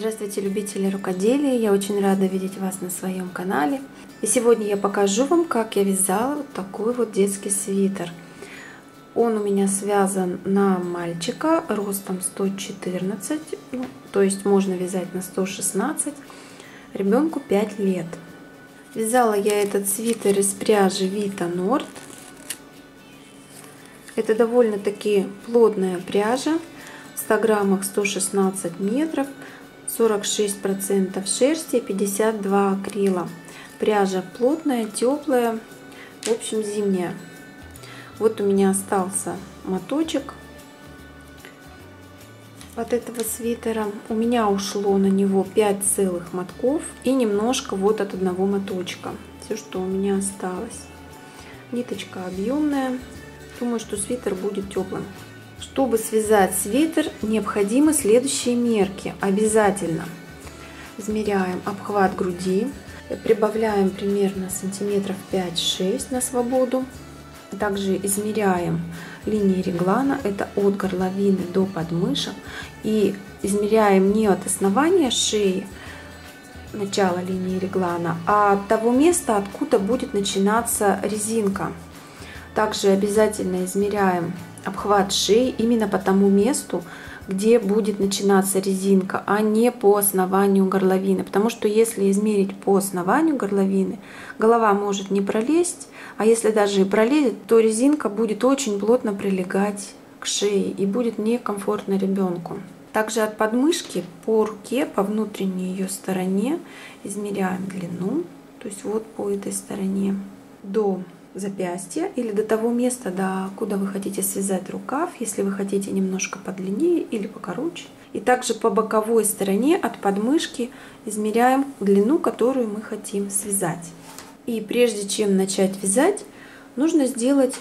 Здравствуйте, любители рукоделия! Я очень рада видеть вас на своем канале. И сегодня я покажу вам, как я вязала вот такой вот детский свитер. Он у меня связан на мальчика ростом 114, ну, то есть можно вязать на 116, ребенку 5 лет. Вязала я этот свитер из пряжи Vita Nord. Это довольно-таки плотная пряжа, в 100 граммах 116 метров. 46% шерсти, 52 акрила. Пряжа плотная, теплая, в общем зимняя. Вот у меня остался моточек от этого свитера. У меня ушло на него 5 целых мотков и немножко вот от одного моточка. Все, что у меня осталось. Ниточка объемная. Думаю, что свитер будет теплым. Чтобы связать свитер, необходимы следующие мерки. Обязательно измеряем обхват груди, прибавляем примерно сантиметров 5-6 на свободу. Также измеряем линии реглана, это от горловины до подмышек. И измеряем не от основания шеи, начала линии реглана, а от того места, откуда будет начинаться резинка. Также обязательно измеряем обхват шеи именно по тому месту, где будет начинаться резинка, а не по основанию горловины. Потому что если измерить по основанию горловины, голова может не пролезть, а если даже и пролезет, то резинка будет очень плотно прилегать к шее и будет некомфортно ребенку. Также от подмышки по руке, по внутренней ее стороне измеряем длину, то есть вот по этой стороне до запястья или до того места, до куда вы хотите связать рукав, если вы хотите немножко подлиннее или покороче. И также по боковой стороне от подмышки измеряем длину, которую мы хотим связать. И прежде чем начать вязать, нужно сделать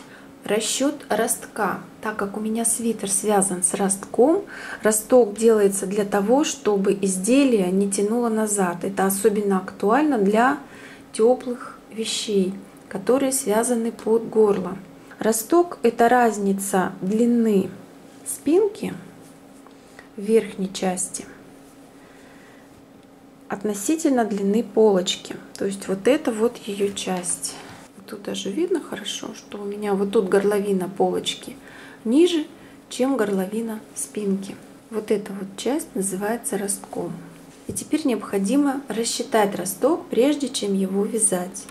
расчет ростка. Так как у меня свитер связан с ростком, росток делается для того, чтобы изделие не тянуло назад. Это особенно актуально для теплых вещей которые связаны под горло. Росток – это разница длины спинки в верхней части относительно длины полочки. То есть вот это вот ее часть. Тут даже видно хорошо, что у меня вот тут горловина полочки ниже, чем горловина спинки. Вот эта вот часть называется ростком. И теперь необходимо рассчитать росток, прежде чем его вязать.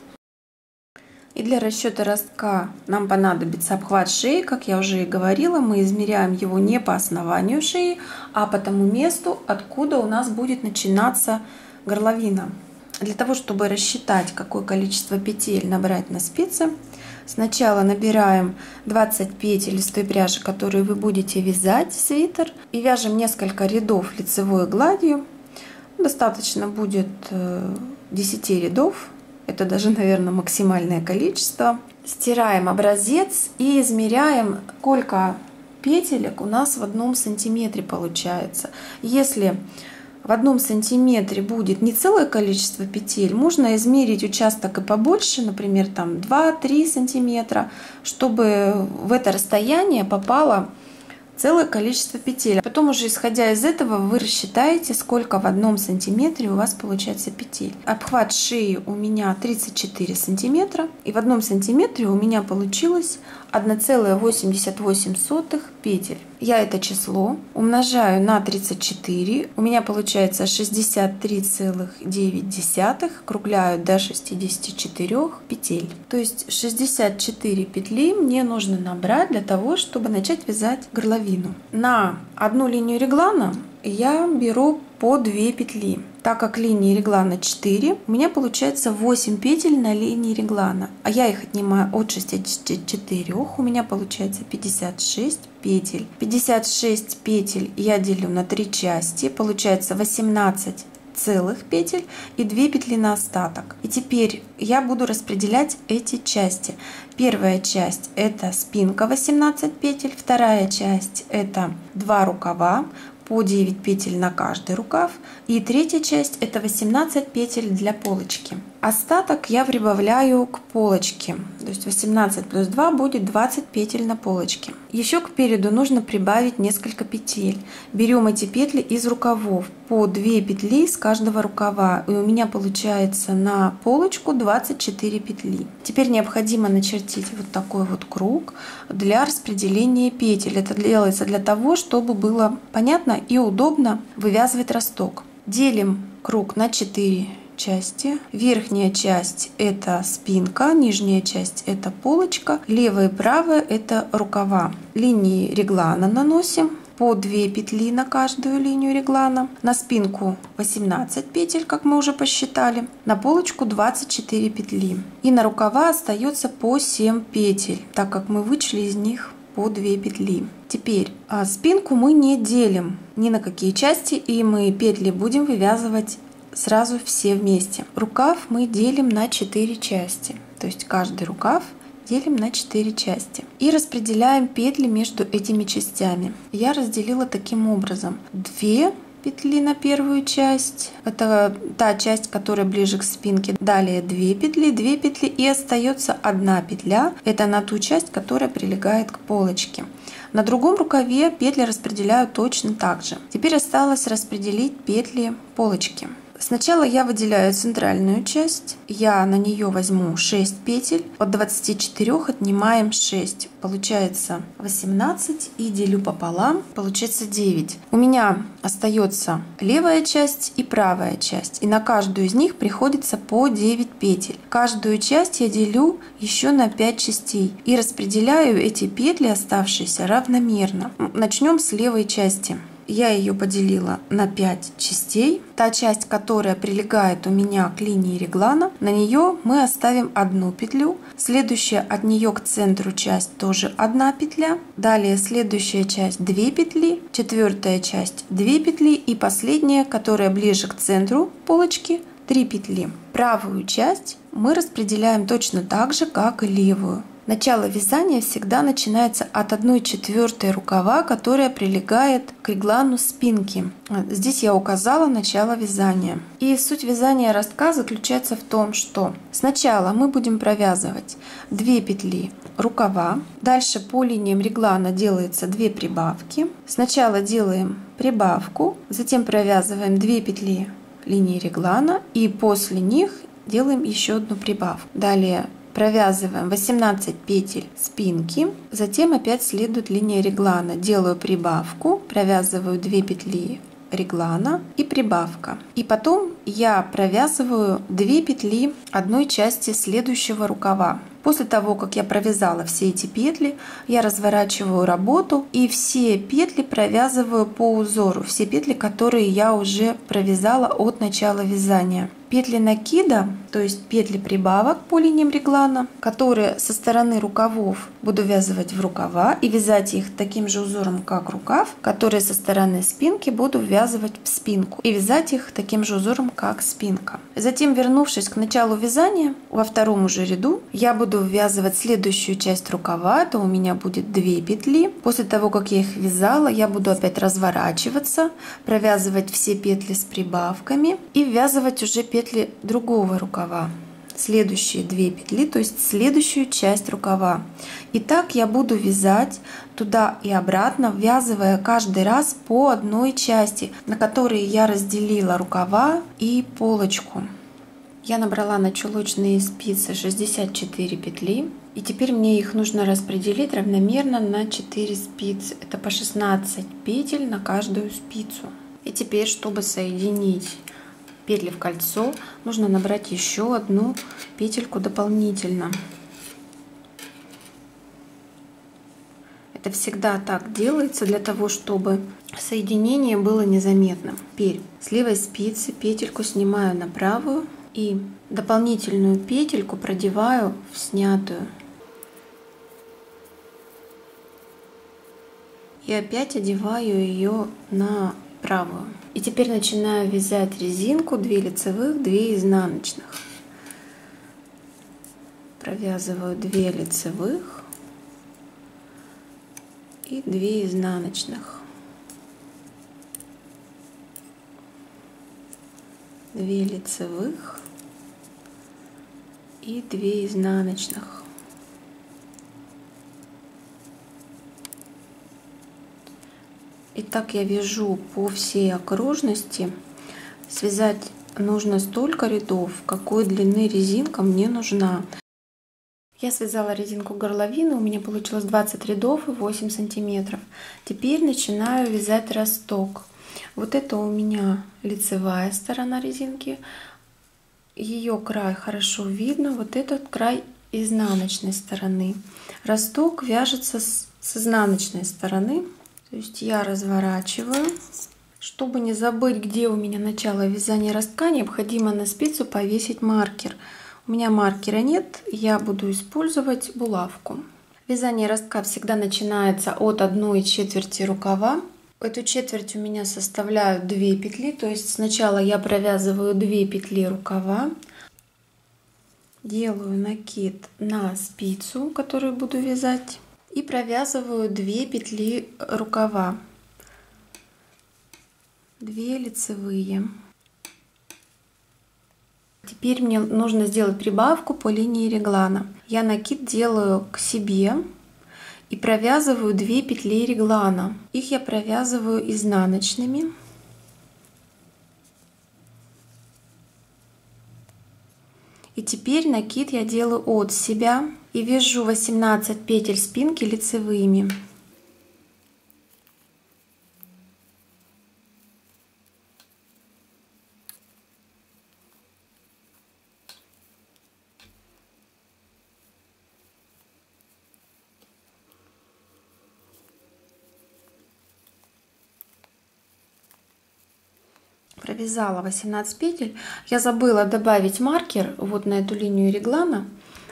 И для расчета ростка нам понадобится обхват шеи, как я уже и говорила, мы измеряем его не по основанию шеи, а по тому месту, откуда у нас будет начинаться горловина. Для того, чтобы рассчитать, какое количество петель набрать на спице, сначала набираем 20 петель из той пряжи, которую вы будете вязать свитер, и вяжем несколько рядов лицевой гладью. Достаточно будет 10 э, рядов это даже, наверное, максимальное количество. Стираем образец и измеряем, сколько петелек у нас в одном сантиметре получается. Если в одном сантиметре будет не целое количество петель, можно измерить участок и побольше, например, там 2-3 сантиметра, чтобы в это расстояние попало целое количество петель. Потом уже исходя из этого вы рассчитаете, сколько в одном сантиметре у вас получается петель. Обхват шеи у меня 34 сантиметра. И в одном сантиметре у меня получилось 1,88 петель. Я это число умножаю на 34. У меня получается 63,9, округляю до 64 петель. То есть 64 петли мне нужно набрать для того, чтобы начать вязать горловину. На одну линию реглана я беру по 2 петли. Так как линии реглана 4, у меня получается 8 петель на линии реглана. А я их отнимаю от 64, у меня получается 56 петель. 56 петель я делю на 3 части, получается 18 целых петель и 2 петли на остаток. И теперь я буду распределять эти части. Первая часть это спинка 18 петель, вторая часть это 2 рукава, по 9 петель на каждый рукав. И третья часть это 18 петель для полочки. Остаток я прибавляю к полочке. То есть 18 плюс 2 будет 20 петель на полочке. Еще к переду нужно прибавить несколько петель. Берем эти петли из рукавов по 2 петли с каждого рукава. И у меня получается на полочку 24 петли. Теперь необходимо начертить вот такой вот круг для распределения петель. Это делается для того, чтобы было понятно и удобно вывязывать росток. Делим круг на 4 части. Верхняя часть это спинка, нижняя часть это полочка, левая и правая это рукава. Линии реглана наносим по 2 петли на каждую линию реглана. На спинку 18 петель, как мы уже посчитали. На полочку 24 петли. И на рукава остается по 7 петель, так как мы вычли из них по 2 петли. Теперь а спинку мы не делим ни на какие части, и мы петли будем вывязывать сразу все вместе. Рукав мы делим на 4 части, то есть каждый рукав делим на 4 части. И распределяем петли между этими частями. Я разделила таким образом. 2 петли на первую часть. Это та часть, которая ближе к спинке. Далее 2 петли, 2 петли и остается одна петля. Это на ту часть, которая прилегает к полочке. На другом рукаве петли распределяю точно так же. Теперь осталось распределить петли полочки. Сначала я выделяю центральную часть, я на нее возьму 6 петель, от 24 отнимаем 6, получается 18 и делю пополам, получается 9. У меня остается левая часть и правая часть, и на каждую из них приходится по 9 петель. Каждую часть я делю еще на 5 частей. И распределяю эти петли оставшиеся равномерно. Начнем с левой части я ее поделила на 5 частей. Та часть, которая прилегает у меня к линии реглана, на нее мы оставим одну петлю. Следующая от нее к центру часть тоже одна петля. Далее следующая часть 2 петли, четвертая часть 2 петли и последняя, которая ближе к центру полочки, 3 петли. Правую часть мы распределяем точно так же, как и левую. Начало вязания всегда начинается от 1 четвертой рукава, которая прилегает к реглану спинки. Здесь я указала начало вязания. И суть вязания ростка заключается в том, что сначала мы будем провязывать 2 петли рукава, дальше по линиям реглана делается 2 прибавки. Сначала делаем прибавку, затем провязываем 2 петли линии реглана и после них делаем еще одну прибавку. Далее провязываем 18 петель спинки, затем опять следует линия реглана. Делаю прибавку, провязываю 2 петли реглана и прибавка. И потом я провязываю 2 петли одной части следующего рукава. После того, как я провязала все эти петли, я разворачиваю работу и все петли провязываю по узору, все петли, которые я уже провязала от начала вязания петли накида, то есть петли прибавок по линиям реглана, которые со стороны рукавов буду вязывать в рукава и вязать их таким же узором, как рукав, которые со стороны спинки буду ввязывать в спинку и вязать их таким же узором, как спинка. Затем, вернувшись к началу вязания, во втором уже ряду я буду ввязывать следующую часть рукава, это у меня будет 2 петли. После того, как я их вязала, я буду опять разворачиваться, провязывать все петли с прибавками и ввязывать уже петли петли другого рукава следующие две петли, то есть следующую часть рукава. И так я буду вязать туда и обратно, ввязывая каждый раз по одной части, на которые я разделила рукава и полочку. Я набрала на чулочные спицы 64 петли. И теперь мне их нужно распределить равномерно на 4 спицы. Это по 16 петель на каждую спицу. И теперь, чтобы соединить петли в кольцо, нужно набрать еще одну петельку дополнительно. Это всегда так делается для того, чтобы соединение было незаметным. Теперь с левой спицы петельку снимаю на правую и дополнительную петельку продеваю в снятую. И опять одеваю ее на правую. И теперь начинаю вязать резинку 2 лицевых, 2 изнаночных. Провязываю 2 лицевых и 2 изнаночных. 2 лицевых и 2 изнаночных. Итак, я вяжу по всей окружности. Связать нужно столько рядов, какой длины резинка мне нужна. Я связала резинку горловины, у меня получилось 20 рядов и 8 сантиметров. Теперь начинаю вязать росток. Вот это у меня лицевая сторона резинки. Ее край хорошо видно, вот этот край изнаночной стороны. Росток вяжется с, с изнаночной стороны. То есть я разворачиваю. Чтобы не забыть, где у меня начало вязания ростка, необходимо на спицу повесить маркер. У меня маркера нет, я буду использовать булавку. Вязание ростка всегда начинается от одной четверти рукава. Эту четверть у меня составляют 2 петли, то есть сначала я провязываю 2 петли рукава, делаю накид на спицу, которую буду вязать, и провязываю 2 петли рукава, 2 лицевые. Теперь мне нужно сделать прибавку по линии реглана. Я накид делаю к себе и провязываю 2 петли реглана. Их я провязываю изнаночными. И теперь накид я делаю от себя и вяжу 18 петель спинки лицевыми. провязала 18 петель. Я забыла добавить маркер вот на эту линию реглана.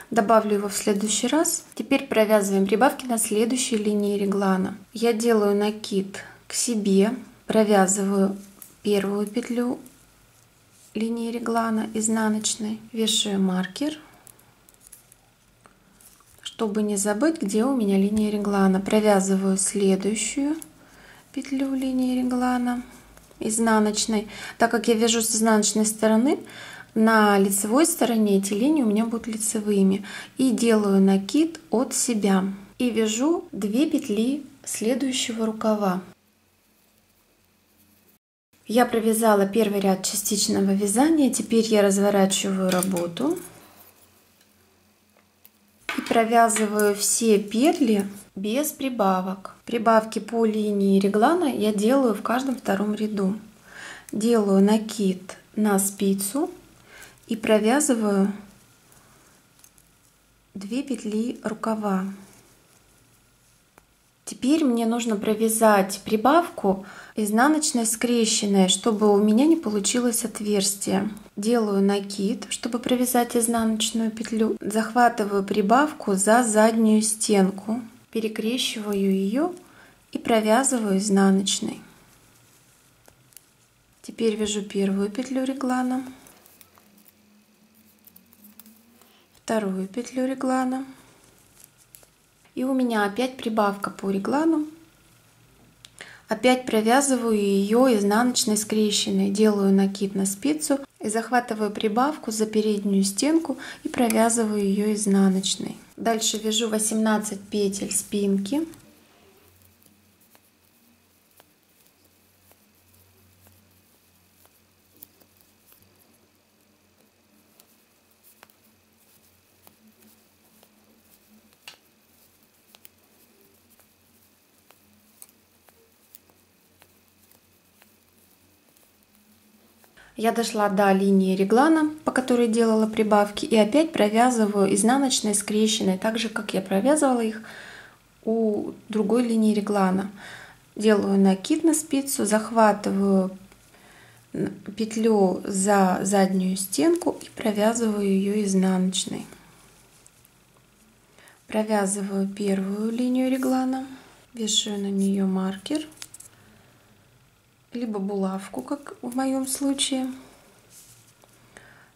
Добавлю его в следующий раз. Теперь провязываем прибавки на следующей линии реглана. Я делаю накид к себе, провязываю первую петлю линии реглана изнаночной, вешаю маркер, чтобы не забыть, где у меня линия реглана. Провязываю следующую петлю линии реглана изнаночной. Так как я вяжу с изнаночной стороны, на лицевой стороне эти линии у меня будут лицевыми. И делаю накид от себя. И вяжу 2 петли следующего рукава. Я провязала первый ряд частичного вязания. Теперь я разворачиваю работу. И провязываю все петли без прибавок. Прибавки по линии реглана я делаю в каждом втором ряду. Делаю накид на спицу и провязываю 2 петли рукава. Теперь мне нужно провязать прибавку изнаночной скрещенной, чтобы у меня не получилось отверстие. Делаю накид, чтобы провязать изнаночную петлю. Захватываю прибавку за заднюю стенку, перекрещиваю ее и провязываю изнаночной. Теперь вяжу первую петлю реглана, вторую петлю реглана и у меня опять прибавка по реглану. Опять провязываю ее изнаночной скрещенной. Делаю накид на спицу и захватываю прибавку за переднюю стенку и провязываю ее изнаночной. Дальше вяжу 18 петель спинки. Я дошла до линии реглана, по которой делала прибавки, и опять провязываю изнаночной скрещенной, так же, как я провязывала их у другой линии реглана. Делаю накид на спицу, захватываю петлю за заднюю стенку и провязываю ее изнаночной. Провязываю первую линию реглана, вешаю на нее маркер – либо булавку, как в моем случае,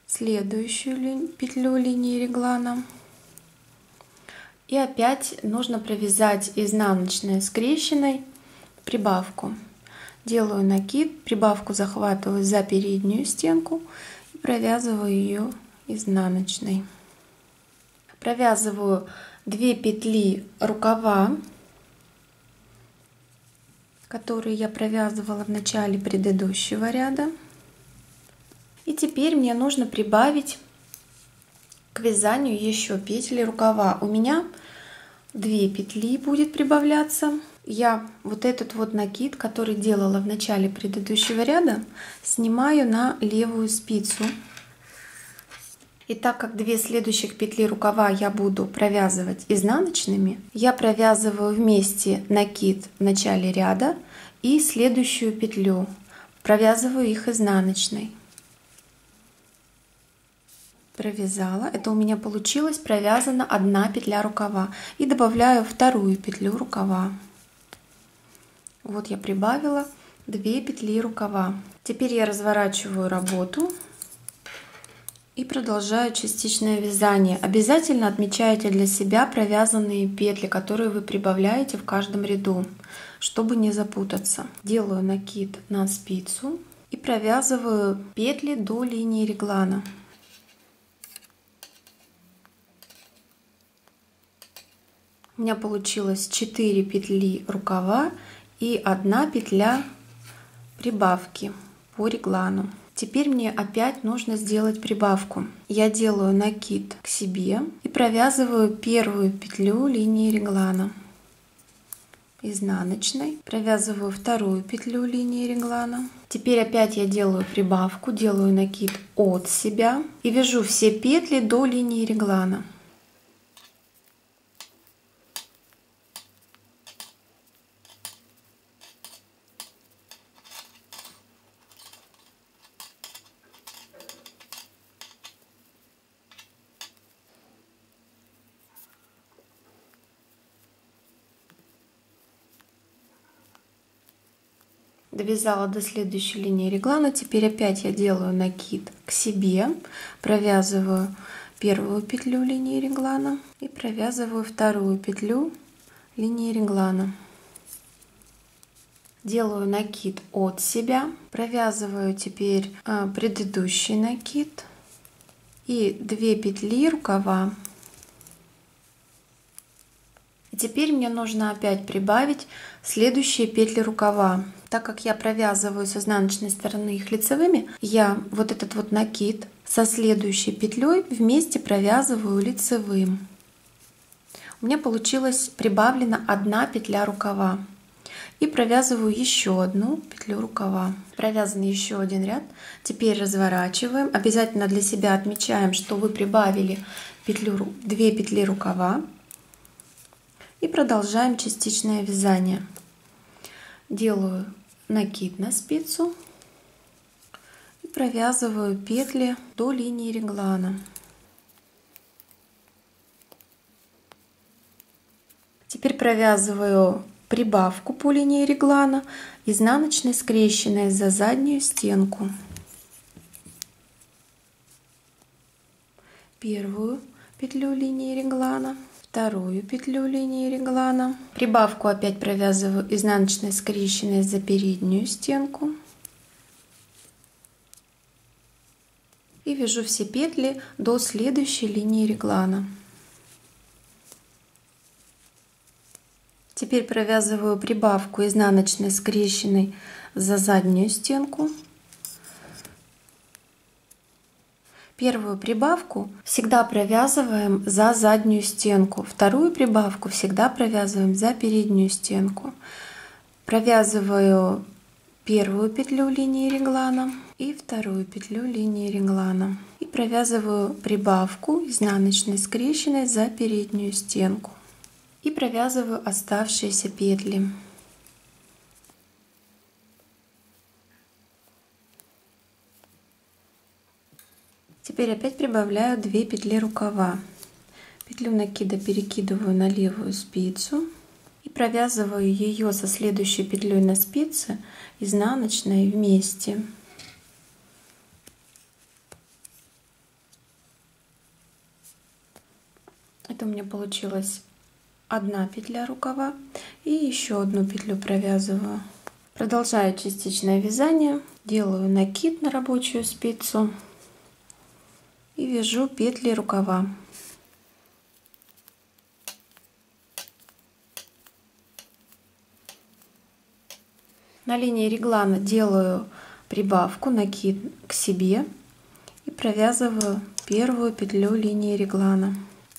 следующую петлю линии реглана. И опять нужно провязать изнаночной скрещенной прибавку. Делаю накид, прибавку захватываю за переднюю стенку и провязываю ее изнаночной. Провязываю 2 петли рукава, которые я провязывала в начале предыдущего ряда. И теперь мне нужно прибавить к вязанию еще петли рукава. У меня 2 петли будет прибавляться. Я вот этот вот накид, который делала в начале предыдущего ряда, снимаю на левую спицу. И так как две следующих петли рукава я буду провязывать изнаночными, я провязываю вместе накид в начале ряда и следующую петлю. Провязываю их изнаночной. Провязала. Это у меня получилось. Провязана одна петля рукава. И добавляю вторую петлю рукава. Вот я прибавила 2 петли рукава. Теперь я разворачиваю работу и продолжаю частичное вязание. Обязательно отмечайте для себя провязанные петли которые вы прибавляете в каждом ряду чтобы не запутаться. Делаю накид на спицу и провязываю петли до линии реглана. У меня получилось 4 петли рукава и 1 петля прибавки по реглану. Теперь мне опять нужно сделать прибавку. Я делаю накид к себе и провязываю первую петлю линии реглана изнаночной, провязываю вторую петлю линии реглана. Теперь опять я делаю прибавку, делаю накид от себя и вяжу все петли до линии реглана. Довязала до следующей линии реглана. Теперь опять я делаю накид к себе провязываю первую петлю линии реглана и провязываю вторую петлю линии реглана. Делаю накид от себя провязываю теперь а, предыдущий накид и 2 петли рукава и теперь мне нужно опять прибавить следующие петли рукава так как я провязываю с изнаночной стороны их лицевыми, я вот этот вот накид со следующей петлей вместе провязываю лицевым. У меня получилось прибавлена одна петля рукава. И провязываю еще одну петлю рукава. Провязан еще один ряд. Теперь разворачиваем. Обязательно для себя отмечаем, что вы прибавили петлю, 2 петли рукава. И продолжаем частичное вязание. Делаю накид на спицу и провязываю петли до линии реглана. Теперь провязываю прибавку по линии реглана, изнаночной скрещенной за заднюю стенку. Первую петлю линии реглана вторую петлю линии реглана. Прибавку опять провязываю изнаночной скрещенной за переднюю стенку. И вяжу все петли до следующей линии реглана. Теперь провязываю прибавку изнаночной скрещенной за заднюю стенку. Первую прибавку всегда провязываем за заднюю стенку, вторую прибавку всегда провязываем за переднюю стенку. Провязываю первую петлю линии реглана и вторую петлю линии реглана. И провязываю прибавку изнаночной скрещенной за переднюю стенку. И провязываю оставшиеся петли. Теперь опять прибавляю 2 петли рукава. Петлю накида перекидываю на левую спицу и провязываю ее со следующей петлей на спице изнаночной вместе. Это у меня получилось одна петля рукава и еще одну петлю провязываю. Продолжаю частичное вязание, делаю накид на рабочую спицу и вяжу петли рукава. На линии реглана делаю прибавку, накид к себе и провязываю первую петлю линии реглана.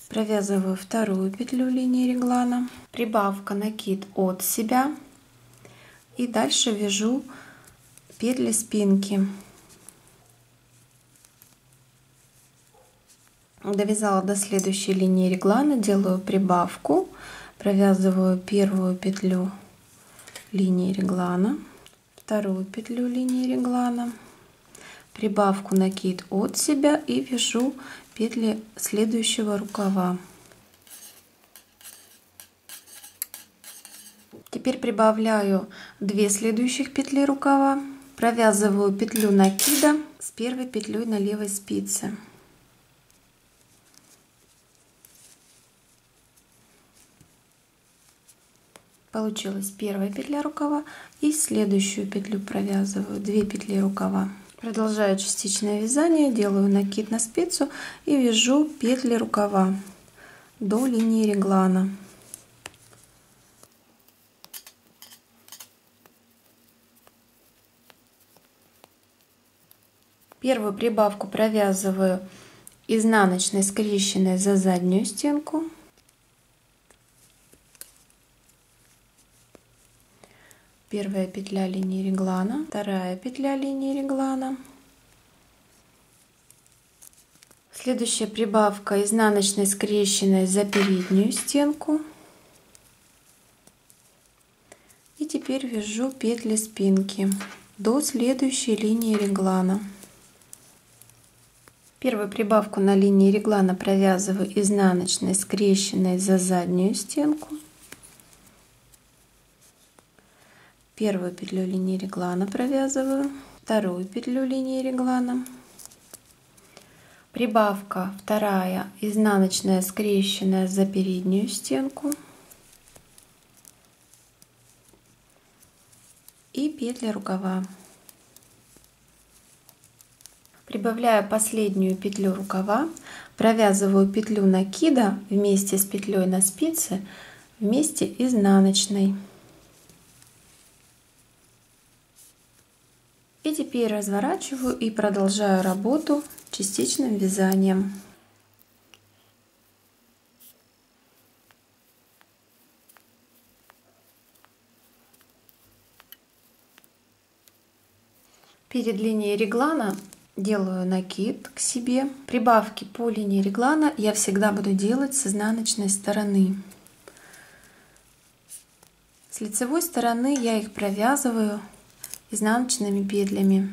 Провязываю вторую петлю линии реглана, прибавка, накид от себя и дальше вяжу петли спинки. Довязала до следующей линии реглана, делаю прибавку, провязываю первую петлю линии реглана, вторую петлю линии реглана, прибавку накид от себя и вяжу петли следующего рукава. Теперь прибавляю 2 следующих петли рукава, провязываю петлю накида с первой петлей на левой спице. Получилась первая петля рукава и следующую петлю провязываю 2 петли рукава. Продолжаю частичное вязание, делаю накид на спицу и вяжу петли рукава до линии реглана. Первую прибавку провязываю изнаночной скрещенной за заднюю стенку. Первая петля линии реглана, вторая петля линии реглана. Следующая прибавка изнаночной скрещенной за переднюю стенку. И теперь вяжу петли спинки до следующей линии реглана. Первую прибавку на линии реглана провязываю изнаночной скрещенной за заднюю стенку. Первую петлю линии реглана провязываю, вторую петлю линии реглана. Прибавка вторая изнаночная скрещенная за переднюю стенку. И петли рукава. Прибавляю последнюю петлю рукава, провязываю петлю накида вместе с петлей на спице вместе изнаночной. И теперь разворачиваю и продолжаю работу частичным вязанием. Перед линией реглана делаю накид к себе. Прибавки по линии реглана я всегда буду делать с изнаночной стороны. С лицевой стороны я их провязываю изнаночными петлями.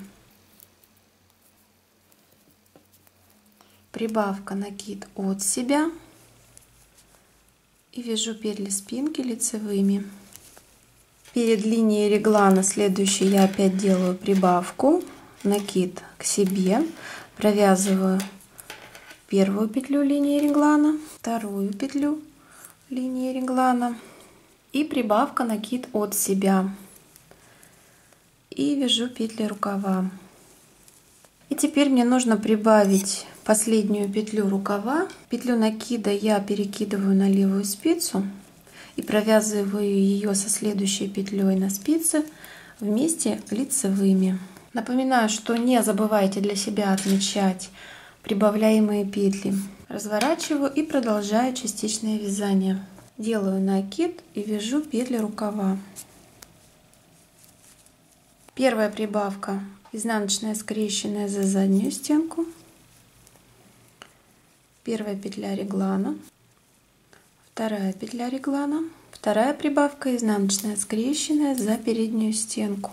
Прибавка накид от себя и вяжу петли спинки лицевыми. Перед линией реглана следующей я опять делаю прибавку накид к себе, провязываю первую петлю линии реглана, вторую петлю линии реглана и прибавка накид от себя. И вяжу петли рукава. И теперь мне нужно прибавить последнюю петлю рукава. Петлю накида я перекидываю на левую спицу и провязываю ее со следующей петлей на спице вместе лицевыми. Напоминаю, что не забывайте для себя отмечать прибавляемые петли. Разворачиваю и продолжаю частичное вязание. Делаю накид и вяжу петли рукава. Первая прибавка изнаночная скрещенная за заднюю стенку. Первая петля реглана. Вторая петля реглана. Вторая прибавка изнаночная скрещенная за переднюю стенку.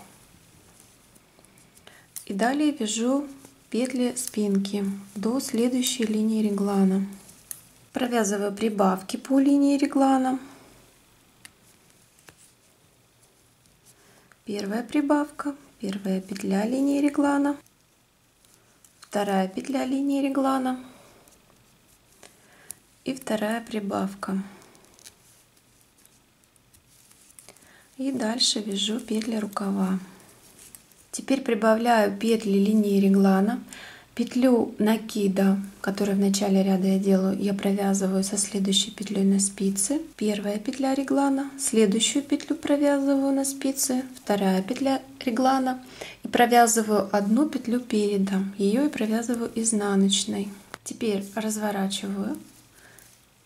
И далее вяжу петли спинки до следующей линии реглана. Провязываю прибавки по линии реглана. Первая прибавка, первая петля линии реглана, вторая петля линии реглана и вторая прибавка. И дальше вяжу петли рукава. Теперь прибавляю петли линии реглана, Петлю накида, которую в начале ряда я делаю, я провязываю со следующей петлей на спице. Первая петля реглана, следующую петлю провязываю на спице, вторая петля реглана и провязываю одну петлю передом. Ее и провязываю изнаночной. Теперь разворачиваю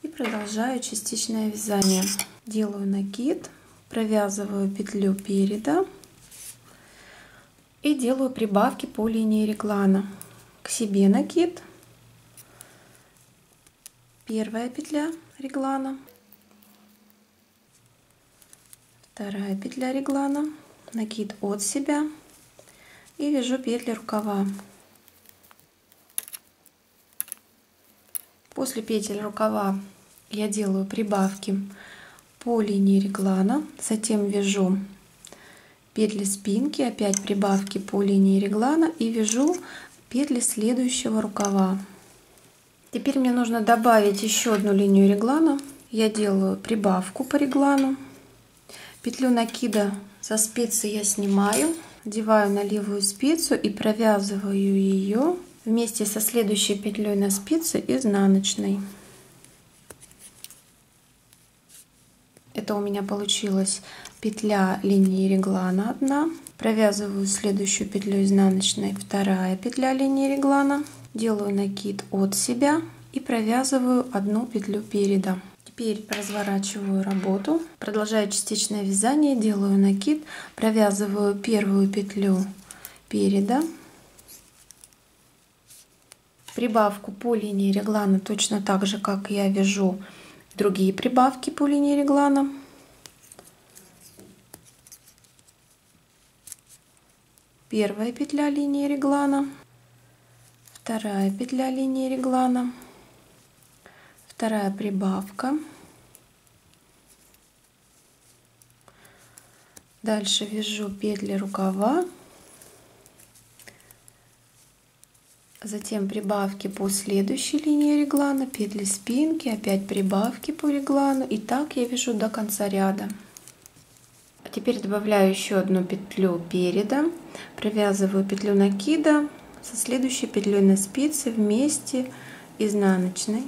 и продолжаю частичное вязание. Делаю накид, провязываю петлю переда и делаю прибавки по линии реглана к себе накид первая петля реглана. Вторая петля реглана. Накид от себя. И вяжу петли рукава. После петель рукава я делаю прибавки по линии реглана. Затем вяжу петли спинки. Опять прибавки по линии реглана. И вяжу петли следующего рукава. Теперь мне нужно добавить еще одну линию реглана. Я делаю прибавку по реглану. Петлю накида со спицы я снимаю, одеваю на левую спицу и провязываю ее вместе со следующей петлей на спице изнаночной. Это у меня получилась петля линии реглана одна. Провязываю следующую петлю изнаночной. Вторая петля линии реглана. Делаю накид от себя и провязываю одну петлю переда. Теперь разворачиваю работу. Продолжаю частичное вязание делаю накид. Провязываю первую петлю переда. Прибавку по линии реглана точно так же как я вяжу другие прибавки по линии реглана. Первая петля линии реглана. Вторая петля линии реглана. Вторая прибавка. Дальше вяжу петли рукава затем прибавки по следующей линии реглана петли спинки опять прибавки по реглану и так я вяжу до конца ряда Теперь добавляю еще одну петлю переда, провязываю петлю накида со следующей петлей на спице вместе изнаночной.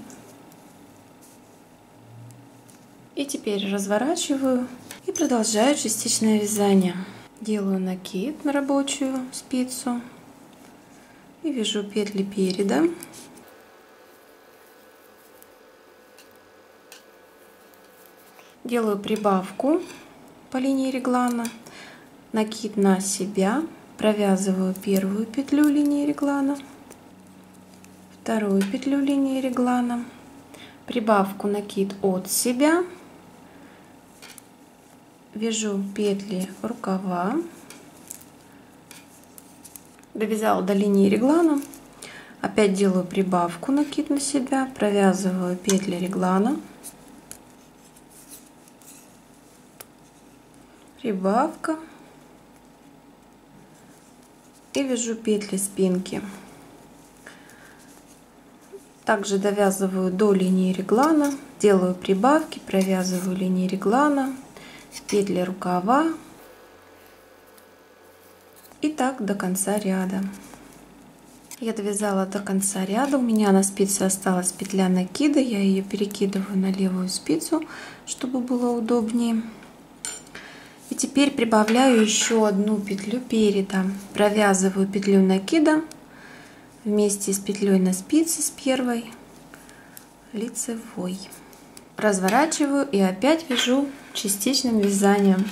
И теперь разворачиваю и продолжаю частичное вязание. Делаю накид на рабочую спицу и вяжу петли переда. Делаю прибавку по линии реглана, накид на себя, провязываю первую петлю линии реглана, вторую петлю линии реглана, прибавку накид от себя, вяжу петли рукава, довязала до линии реглана, опять делаю прибавку накид на себя, провязываю петли реглана, прибавка. И вяжу петли спинки. Также довязываю до линии реглана. Делаю прибавки провязываю линии реглана. Петли рукава и так до конца ряда я довязала до конца ряда у меня на спице осталась петля накида я ее перекидываю на левую спицу чтобы было удобнее и теперь прибавляю еще одну петлю переда. Провязываю петлю накида вместе с петлей на спице с первой лицевой. Разворачиваю и опять вяжу частичным вязанием.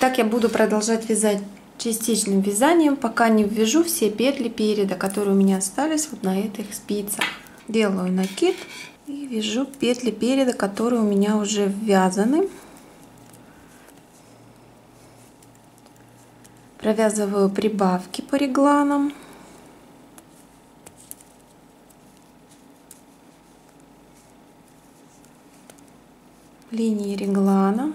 Так я буду продолжать вязать частичным вязанием, пока не ввяжу все петли переда, которые у меня остались вот на этих спицах. Делаю накид и вяжу петли переда, которые у меня уже ввязаны. провязываю прибавки по регланам. линии реглана.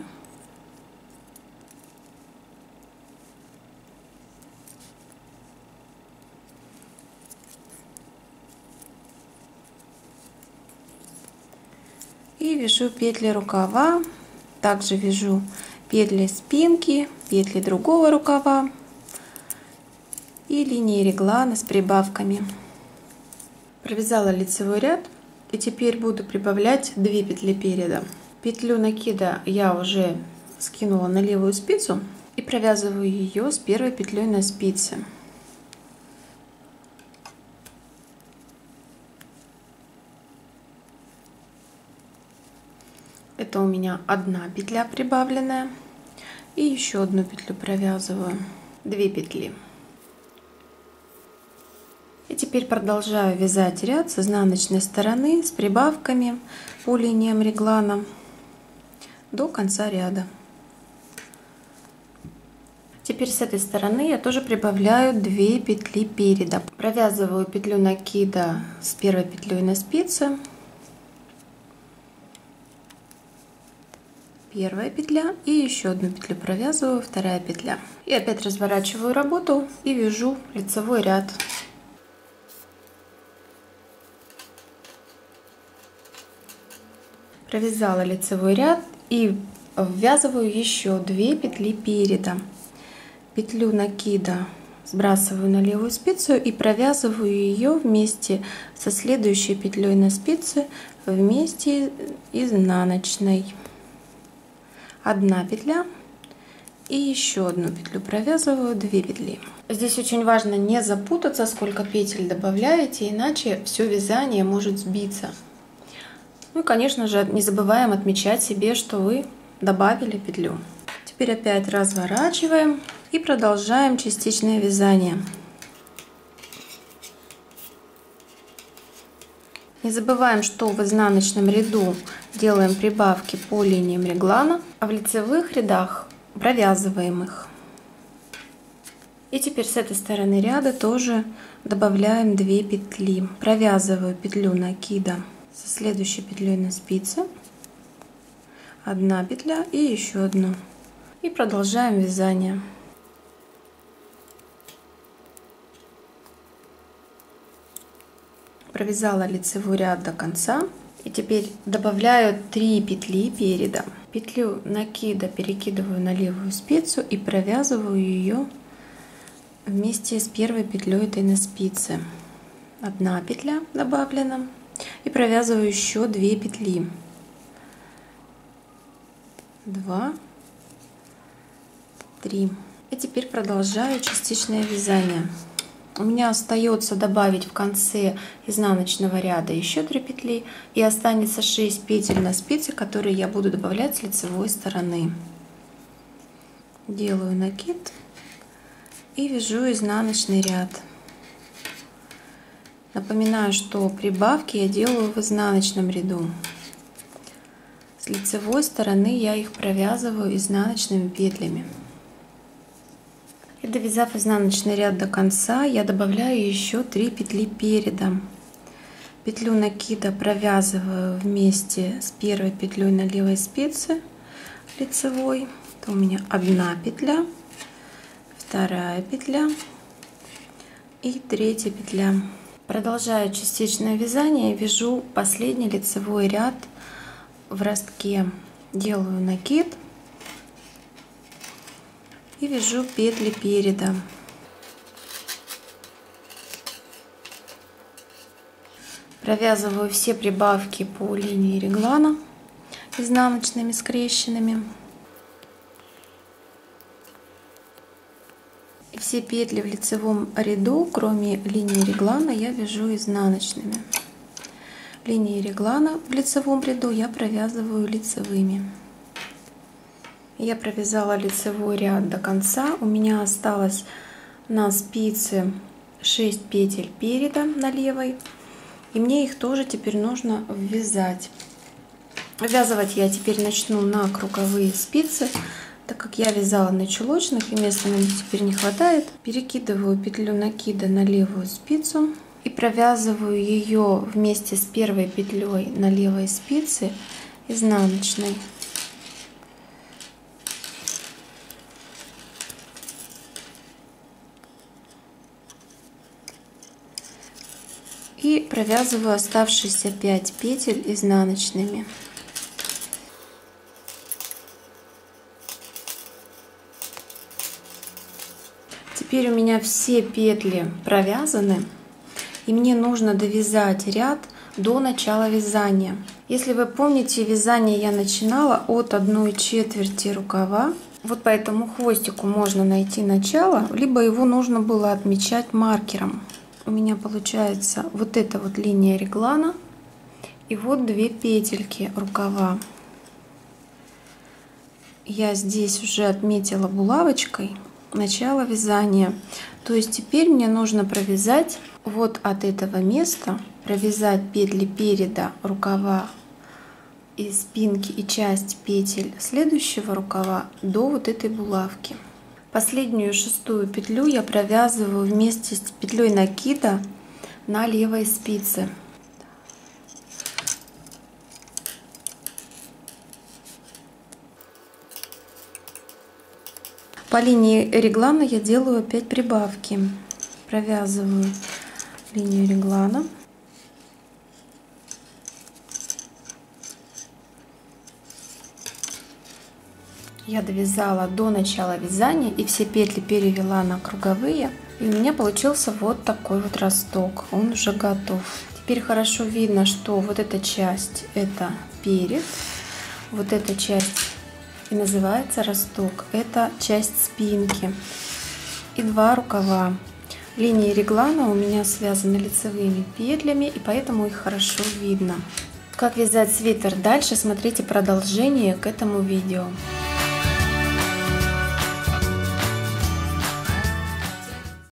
И вяжу петли рукава, также вяжу петли спинки, петли другого рукава и линии реглана с прибавками. Провязала лицевой ряд и теперь буду прибавлять 2 петли переда. Петлю накида я уже скинула на левую спицу и провязываю ее с первой петлей на спице. Это у меня одна петля прибавленная. И еще одну петлю провязываю. Две петли. И теперь продолжаю вязать ряд с изнаночной стороны с прибавками по линиям реглана до конца ряда. Теперь с этой стороны я тоже прибавляю 2 петли переда. Провязываю петлю накида с первой петлей на спице первая петля и еще одну петлю провязываю вторая петля. И опять разворачиваю работу и вяжу лицевой ряд. Провязала лицевой ряд и ввязываю еще 2 петли переда. Петлю накида сбрасываю на левую спицу и провязываю ее вместе со следующей петлей на спице вместе изнаночной одна петля. И еще одну петлю провязываю 2 петли. Здесь очень важно не запутаться сколько петель добавляете иначе все вязание может сбиться. Ну конечно же не забываем отмечать себе что вы добавили петлю. Теперь опять разворачиваем и продолжаем частичное вязание Не забываем, что в изнаночном ряду делаем прибавки по линиям реглана, а в лицевых рядах провязываем их. И теперь с этой стороны ряда тоже добавляем 2 петли. Провязываю петлю накида со следующей петлей на спице. Одна петля и еще одну. И продолжаем вязание. Провязала лицевой ряд до конца. И теперь добавляю 3 петли переда. Петлю накида перекидываю на левую спицу и провязываю ее вместе с первой петлей этой на спице. Одна петля добавлена. И провязываю еще 2 петли. 2 3 и теперь продолжаю частичное вязание у меня остается добавить в конце изнаночного ряда еще 3 петли и останется 6 петель на спице, которые я буду добавлять с лицевой стороны. Делаю накид и вяжу изнаночный ряд. Напоминаю, что прибавки я делаю в изнаночном ряду. С лицевой стороны я их провязываю изнаночными петлями. И довязав изнаночный ряд до конца, я добавляю еще 3 петли переда. Петлю накида провязываю вместе с первой петлей на левой спице лицевой. Это у меня одна петля, вторая петля и третья петля. Продолжаю частичное вязание, вяжу последний лицевой ряд в ростке. Делаю накид и вяжу петли переда. Провязываю все прибавки по линии реглана изнаночными скрещенными. Все петли в лицевом ряду, кроме линии реглана, я вяжу изнаночными. Линии реглана в лицевом ряду я провязываю лицевыми. Я провязала лицевой ряд до конца. У меня осталось на спице 6 петель переда на левой. И мне их тоже теперь нужно ввязать. Ввязывать я теперь начну на круговые спицы. Так как я вязала на чулочных и места мне теперь не хватает, перекидываю петлю накида на левую спицу и провязываю ее вместе с первой петлей на левой спице изнаночной. И провязываю оставшиеся 5 петель изнаночными. Теперь у меня все петли провязаны. и мне нужно довязать ряд до начала вязания. Если вы помните, вязание я начинала от одной четверти рукава. Вот по этому хвостику можно найти начало, либо его нужно было отмечать маркером. У меня получается вот эта вот линия реглана и вот две петельки рукава. Я здесь уже отметила булавочкой начало вязания. То есть теперь мне нужно провязать вот от этого места, провязать петли переда рукава и спинки и часть петель следующего рукава до вот этой булавки. Последнюю шестую петлю я провязываю вместе с петлей накида на левой спице. По линии реглана я делаю опять прибавки. Провязываю линию реглана. Я довязала до начала вязания и все петли перевела на круговые. И у меня получился вот такой вот росток. Он уже готов. Теперь хорошо видно, что вот эта часть это перед, вот эта часть и называется росток. Это часть спинки и два рукава. Линии реглана у меня связаны лицевыми петлями, и поэтому их хорошо видно. Как вязать свитер дальше, смотрите продолжение к этому видео.